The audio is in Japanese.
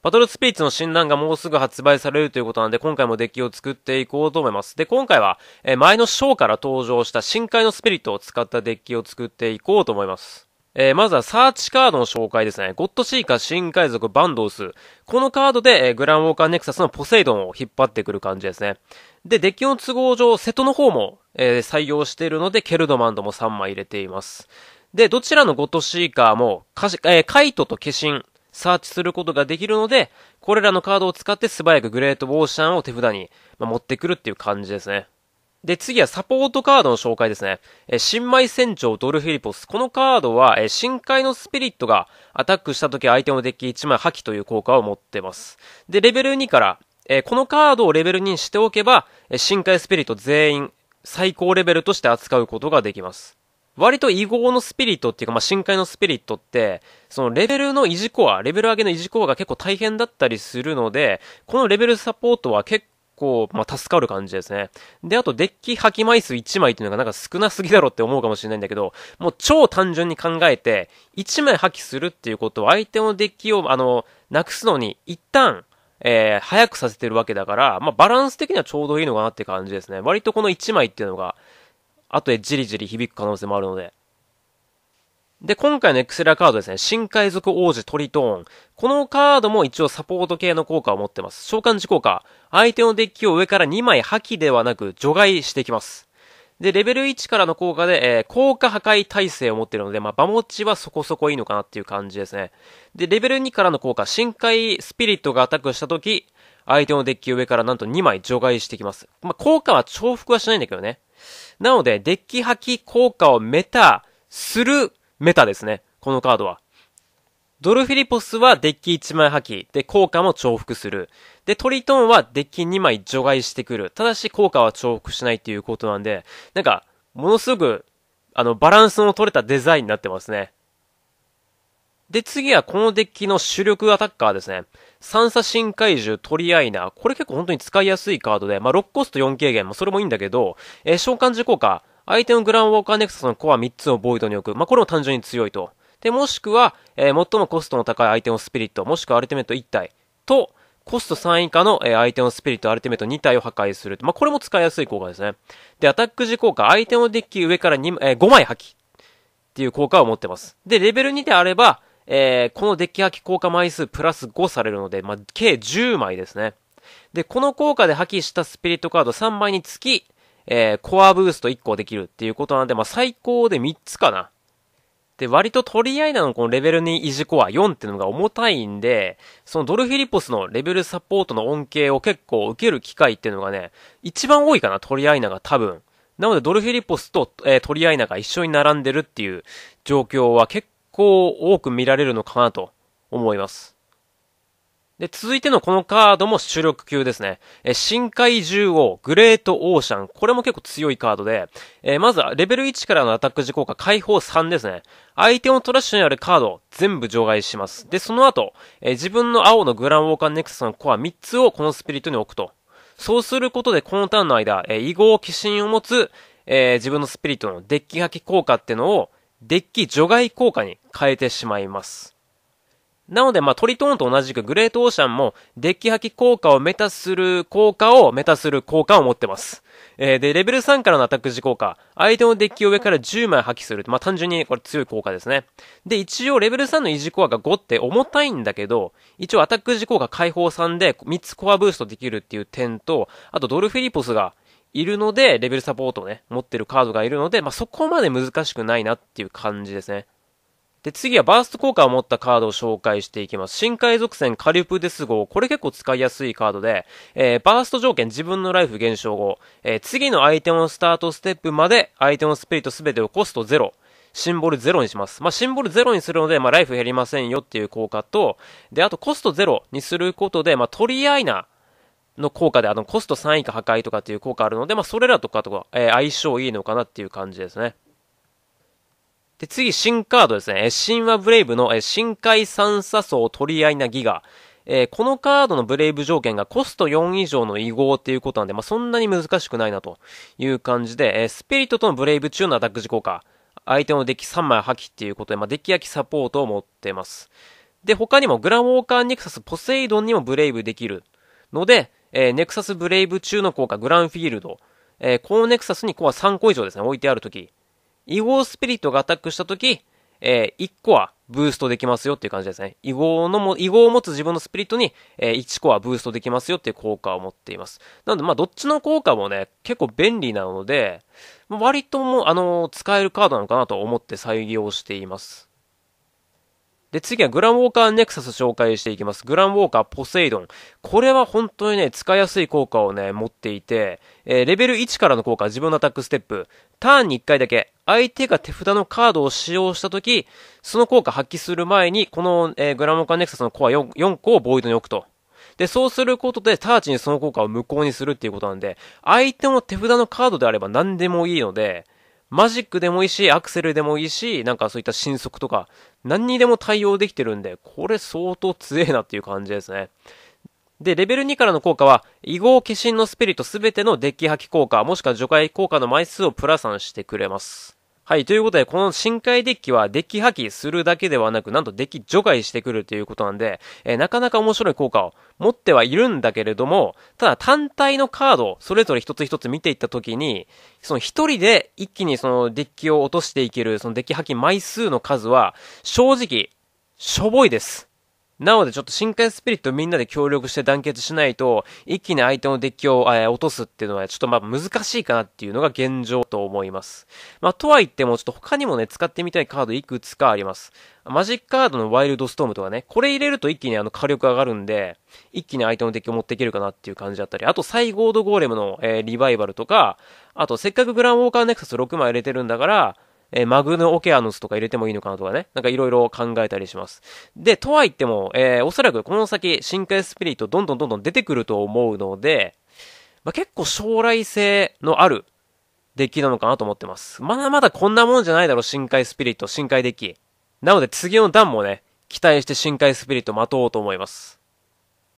バトルスピリッツの診断がもうすぐ発売されるということなんで、今回もデッキを作っていこうと思います。で、今回は、え前の章から登場した深海のスピリットを使ったデッキを作っていこうと思います。えー、まずはサーチカードの紹介ですね。ゴッドシーカー新海賊バンドウス。このカードで、えー、グランウォーカーネクサスのポセイドンを引っ張ってくる感じですね。で、デッキの都合上、瀬戸の方も、えー、採用しているので、ケルドマンドも3枚入れています。で、どちらのゴッドシーカーも、かし、えー、カイトと化身、サーチすることができるので、これらのカードを使って素早くグレートウォーシャンを手札に、ま、持ってくるっていう感じですね。で、次はサポートカードの紹介ですね。え新米船長ドルフィリポス。このカードは、え深海のスピリットがアタックした時相手のデッキ1枚破棄という効果を持ってます。で、レベル2から、えこのカードをレベル2にしておけば、え深海スピリット全員最高レベルとして扱うことができます。割と異合のスピリットっていうか、まあ、深海のスピリットって、そのレベルの維持コア、レベル上げの維持コアが結構大変だったりするので、このレベルサポートは結構、まあ、助かる感じですね。で、あとデッキ破棄枚数1枚っていうのがなんか少なすぎだろって思うかもしれないんだけど、もう超単純に考えて、1枚破棄するっていうことは相手のデッキを、あの、なくすのに一旦、えー、早くさせてるわけだから、まあ、バランス的にはちょうどいいのかなって感じですね。割とこの1枚っていうのが、後でじりじり響く可能性もあるので。で、今回のエクセラカードですね、新海賊王子トリトーン。このカードも一応サポート系の効果を持ってます。召喚時効果。相手のデッキを上から2枚破棄ではなく除外してきます。で、レベル1からの効果で、えー、効果破壊耐性を持ってるので、まあ、場持ちはそこそこいいのかなっていう感じですね。で、レベル2からの効果、深海スピリットがアタックしたとき、相手のデッキ上からなんと2枚除外してきます。まあ、効果は重複はしないんだけどね。なので、デッキ破棄効果をメタするメタですね。このカードは。ドルフィリポスはデッキ1枚破棄。で、効果も重複する。で、トリトンはデッキ2枚除外してくる。ただし効果は重複しないっていうことなんで、なんか、ものすごく、あの、バランスの取れたデザインになってますね。で、次はこのデッキの主力アタッカーですね。三叉深海獣トリアイナー。これ結構本当に使いやすいカードで、まあ、6コスト4軽減、まあ、それもいいんだけど、えー、召喚時効果、相手のグランウォーカーネクサスのコア3つをボイドに置く。まあ、これも単純に強いと。で、もしくは、えー、最もコストの高い相手のスピリット、もしくはアルティメット1体と、コスト3以下の、えー、相手のスピリット、アルティメット2体を破壊する。まあ、これも使いやすい効果ですね。で、アタック時効果、相手のデッキ上から2、えー、5枚破棄っていう効果を持ってます。で、レベル2であれば、えー、このデッキ破棄効果枚数プラス5されるので、まあ、計10枚ですね。で、この効果で破棄したスピリットカード3枚につき、えー、コアブースト1個できるっていうことなんで、まあ、最高で3つかな。で、割と取り合いなのこのレベル2維持コア4っていうのが重たいんで、そのドルフィリポスのレベルサポートの恩恵を結構受ける機会っていうのがね、一番多いかな、取り合いなが多分。なので、ドルフィリポスと、えー、取り合いなが一緒に並んでるっていう状況は結構多く見られるのかなと思います。で、続いてのこのカードも主力級ですね。え、深海獣王、グレートオーシャン。これも結構強いカードで、えまずはレベル1からのアタック時効果解放3ですね。相手のトラッシュにあるカードを全部除外します。で、その後、え自分の青のグランウォーカーネクサスのコア3つをこのスピリットに置くと。そうすることでこのターンの間、えー、異合寄進を持つ、え、自分のスピリットのデッキ破棄効果っていうのを、デッキ除外効果に変えてしまいます。なので、まあ、トリトーンと同じくグレートオーシャンも、デッキ破棄効果をメタする効果をメタする効果を持ってます。えー、で、レベル3からのアタック時効果。相手のデッキを上から10枚破棄する。まあ、単純にこれ強い効果ですね。で、一応レベル3の維持コアが5って重たいんだけど、一応アタック時効果解放3で3つコアブーストできるっていう点と、あとドルフィリポスがいるので、レベルサポートをね、持ってるカードがいるので、まあ、そこまで難しくないなっていう感じですね。で、次はバースト効果を持ったカードを紹介していきます。深海属性カリュプデス号。これ結構使いやすいカードで、えー、バースト条件自分のライフ減少後、えー、次のアイテムのスタートステップまで、アイテムのスピリットすべてをコスト0。シンボル0にします。まあ、シンボル0にするので、まあ、ライフ減りませんよっていう効果と、で、あとコスト0にすることで、まあ、トリアイナの効果で、あの、コスト3以下破壊とかっていう効果あるので、まあ、それらとかとか、えー、相性いいのかなっていう感じですね。で、次、新カードですね。え神話ブレイブのえ深海三叉層取り合いなギガ。えー、このカードのブレイブ条件がコスト4以上の異合っていうことなんで、まあ、そんなに難しくないなという感じで、えー、スピリットとのブレイブ中のアタック時効果。相手のデッキ3枚破棄っていうことで、まあ、デッキ焼きサポートを持ってます。で、他にもグランウォーカーネクサスポセイドンにもブレイブできるので、えー、ネクサスブレイブ中の効果グランフィールド、えー、コーネクサスにコア3個以上ですね、置いてあるとき、異合スピリットがアタックしたとき、えー、1個はブーストできますよっていう感じですね。異合のも、異合を持つ自分のスピリットに、えー、1個はブーストできますよっていう効果を持っています。なので、まあ、どっちの効果もね、結構便利なので、割ともう、あのー、使えるカードなのかなと思って採用しています。で、次はグランウォーカーネクサス紹介していきます。グランウォーカーポセイドン。これは本当にね、使いやすい効果をね、持っていて、えー、レベル1からの効果、自分のアタックステップ。ターンに1回だけ、相手が手札のカードを使用したとき、その効果発揮する前に、この、えー、グランウォーカーネクサスのコア 4, 4個をボイドに置くと。で、そうすることで、ターチにその効果を無効にするっていうことなんで、相手の手札のカードであれば何でもいいので、マジックでもいいし、アクセルでもいいし、なんかそういった新速とか、何にでも対応できてるんで、これ相当強えなっていう感じですね。で、レベル2からの効果は、異合化身のスピリットすべてのデッキ破棄効果、もしくは除外効果の枚数をプラスしてくれます。はい。ということで、この深海デッキはデッキ破棄するだけではなく、なんとデッキ除外してくるということなんで、えー、なかなか面白い効果を持ってはいるんだけれども、ただ単体のカード、それぞれ一つ一つ見ていったときに、その一人で一気にそのデッキを落としていける、そのデッキ破棄枚数の数は、正直、しょぼいです。なのでちょっと深海スピリットみんなで協力して団結しないと、一気に相手のデッキを、えー、落とすっていうのはちょっとまあ難しいかなっていうのが現状と思います。まあとは言ってもちょっと他にもね、使ってみたいカードいくつかあります。マジックカードのワイルドストームとかね、これ入れると一気にあの火力上がるんで、一気に相手のデッキを持っていけるかなっていう感じだったり、あとサイゴードゴーレムの、えー、リバイバルとか、あとせっかくグランウォーカーネクサス6枚入れてるんだから、えー、マグヌオケアヌスとか入れてもいいのかなとかね、なんかいろいろ考えたりします。で、とは言っても、えー、おそらくこの先、深海スピリットどんどんどんどん出てくると思うので、まあ、結構将来性のあるデッキなのかなと思ってます。まだまだこんなもんじゃないだろ、深海スピリット、深海デッキ。なので次の段もね、期待して深海スピリット待とうと思います。